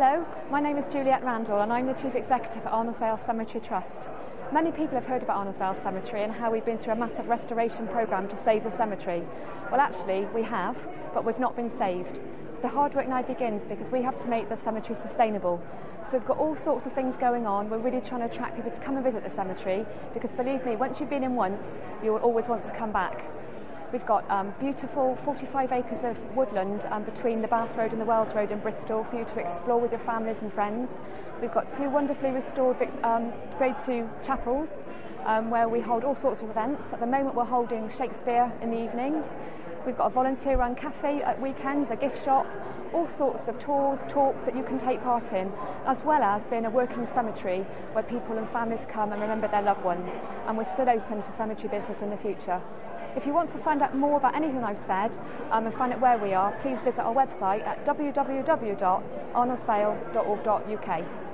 Hello, my name is Juliet Randall and I'm the Chief Executive at Arnos Vale Cemetery Trust. Many people have heard about Arnos Vale Cemetery and how we've been through a massive restoration programme to save the cemetery. Well actually we have, but we've not been saved. The hard work now begins because we have to make the cemetery sustainable. So we've got all sorts of things going on. We're really trying to attract people to come and visit the cemetery because believe me, once you've been in once, you will always want to come back. We've got um, beautiful 45 acres of woodland um, between the Bath Road and the Wells Road in Bristol for you to explore with your families and friends. We've got two wonderfully restored um, Grade 2 chapels um, where we hold all sorts of events. At the moment we're holding Shakespeare in the evenings. We've got a volunteer run cafe at weekends, a gift shop, all sorts of tours, talks that you can take part in, as well as being a working cemetery where people and families come and remember their loved ones. And we're still open for cemetery business in the future. If you want to find out more about anything I've said um, and find out where we are, please visit our website at www.arnosvale.org.uk.